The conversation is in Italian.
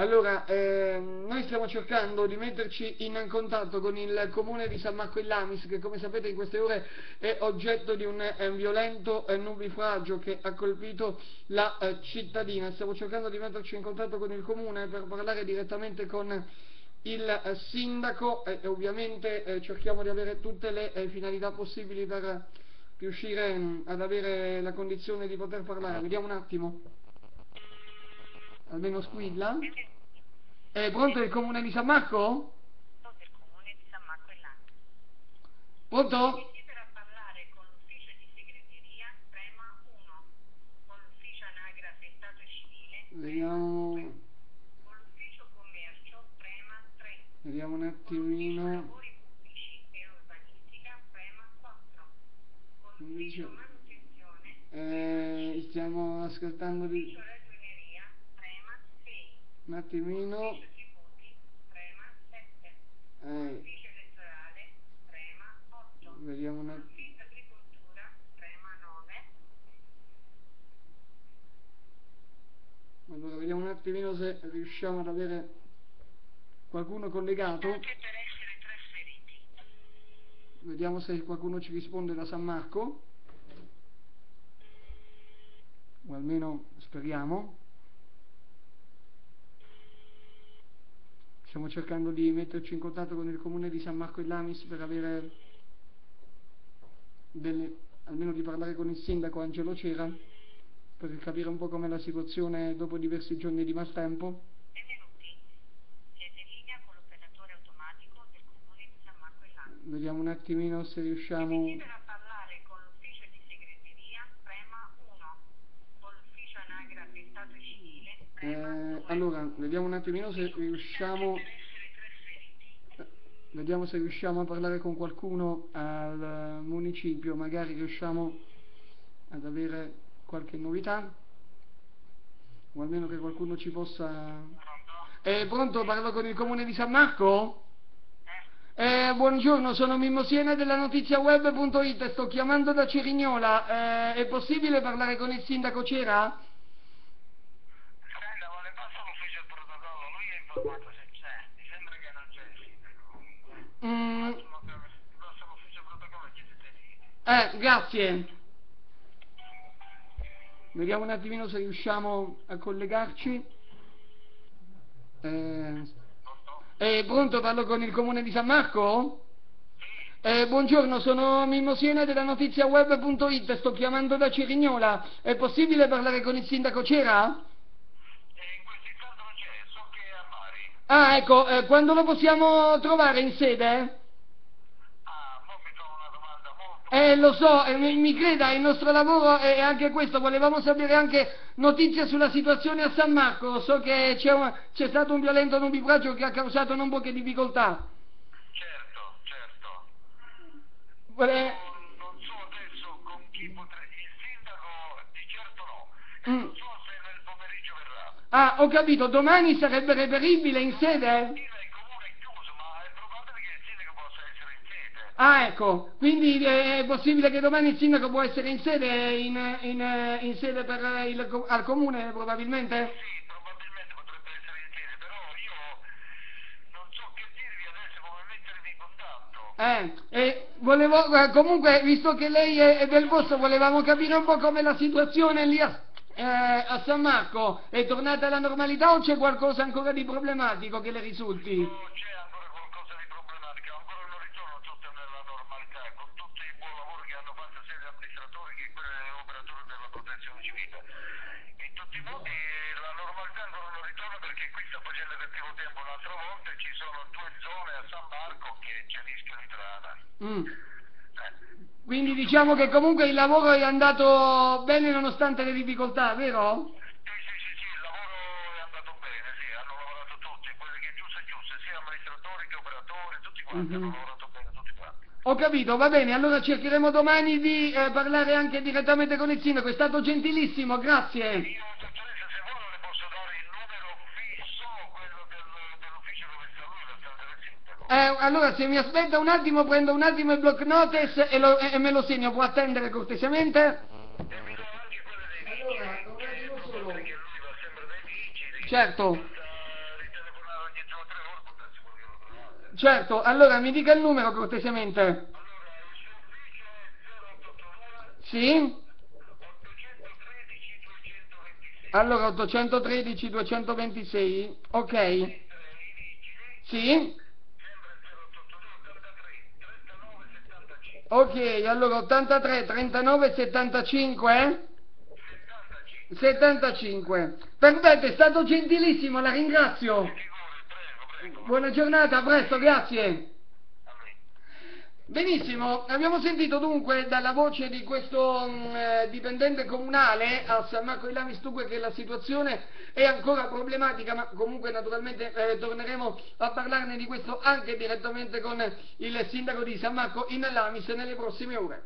Allora, ehm, noi stiamo cercando di metterci in contatto con il comune di San Marco in Lamis, che come sapete in queste ore è oggetto di un eh, violento eh, nubifragio che ha colpito la eh, cittadina. Stiamo cercando di metterci in contatto con il comune per parlare direttamente con il eh, sindaco e ovviamente eh, cerchiamo di avere tutte le eh, finalità possibili per riuscire mh, ad avere la condizione di poter parlare. Vediamo un attimo. Almeno squilla. È pronto il comune di San Marco? del comune di San Marco e Landi. Pronto? Desidera parlare con l'ufficio di segreteria Prema 1, con l'ufficio anagrafe Stato civile Vediamo, con l'ufficio commercio Prema 3, vediamo un attimino. lavori pubblici e urbanistica Prema 4, con manutenzione Eh, stiamo ascoltando di... un attimino. l'ufficio tributi Prema 7, Eh, l'ufficio elettorale Prema 8. vediamo un attimo. L'ufficio agricoltura Prema 9, Allora, vediamo un attimino se riusciamo ad avere qualcuno collegato. Vediamo se qualcuno ci risponde da San Marco. O almeno speriamo. Stiamo cercando di metterci in contatto con il comune di San Marco e Lamis per avere delle, almeno di parlare con il sindaco Angelo Cera per capire un po' com'è la situazione dopo diversi giorni di maltempo. Benvenuti. Siete in linea con l'operatore automatico del comune di San Marco Landi. Vediamo un attimino se riusciamo. Desidera parlare con l'ufficio di segreteria Prema 1, con l'ufficio anagrafe Stato civile Prema Eh, 2. allora, vediamo un attimino se riusciamo. Trasferiti. Vediamo se riusciamo a parlare con qualcuno al municipio, magari riusciamo ad avere qualche novità, o almeno che qualcuno ci possa... Eh, pronto? Parlo con il comune di San Marco? Eh, buongiorno, sono Mimmo Siena della notiziaweb.it sto chiamando da Cerignola. Eh, è possibile parlare con il sindaco Cera? Informato se c'è, mi sembra che non c'è il sindaco comunque. Mm, Passa l'ufficio del protocollo chiedete eh, grazie. Vediamo un attimino se riusciamo a collegarci. Eh, Pronto? eh, pronto, parlo con il comune di San Marco? Eh, buongiorno, sono Mimmo Siena della notiziaweb.it, sto chiamando da Cerignola. È possibile parlare con il sindaco Cera? Ah, ecco, eh, quando lo possiamo trovare in sede? Ah, mo mi trovo una domanda molto... Eh, lo so, eh, mi, mi creda, il nostro lavoro è anche questo, volevamo sapere anche notizie sulla situazione a San Marco, so che c'è stato un violento nubifragio che ha causato non poche difficoltà. Certo, certo. Vole- Ah, ho capito, domani sarebbe reperibile in sede? Mattina il comune è chiuso, ma è probabile che il sindaco possa essere in sede. Ah, ecco, quindi eh, è possibile che domani il sindaco può essere in sede, in, in, eh, in sede per eh, il al comune probabilmente? Sì, probabilmente potrebbe essere in sede, però io non so che dirvi adesso come mettermi in contatto. Eh, e volevo, eh, comunque, visto che lei è, è del posto, volevamo capire un po' come la situazione lì a, eh, a San Marco. È tornata alla normalità o c'è qualcosa ancora di problematico che le risulti? C'è ancora qualcosa di problematico, ancora non ritorno tutto nella normalità, con tutto il buon lavoro che hanno fatto sia gli amministratori che quelli operatori della protezione civile. In tutti i modi la normalità ancora non ritorna perché qui sta facendo cattivo tempo un'altra volta e ci sono due zone a San Marco che c'è rischio di trana. Mm. Quindi diciamo che comunque il lavoro è andato bene nonostante le difficoltà, vero? Sì, sì, sì, sì, il lavoro è andato bene, sì, hanno lavorato tutti, quelli che giusto e giusto, sia amministratori che operatori, tutti quanti Mhm. hanno lavorato bene, tutti quanti. Ho capito, va bene, allora cercheremo domani di eh, parlare anche direttamente con il sindaco, è stato gentilissimo, grazie. Io, Eh, allora, se mi aspetta un attimo, prendo un attimo il block notice e, lo- e me lo segno, può attendere cortesemente? E. Certo. Certo, allora mi dica il numero cortesemente. Allora, il suo ufficio è 0882 Sì? 813 226. Allora 813 226, ok. Sì? Ok, allora 83 39 75 75. 75. Perfetto, è stato gentilissimo, la ringrazio. Buona giornata, a presto, grazie. Benissimo, abbiamo sentito dunque dalla voce di questo mh, eh, dipendente comunale a San Marco di Lamistugue che la situazione è ancora problematica, ma comunque naturalmente eh, torneremo a parlarne di questo anche direttamente con il sindaco di San Marco in Lamis nelle prossime ore.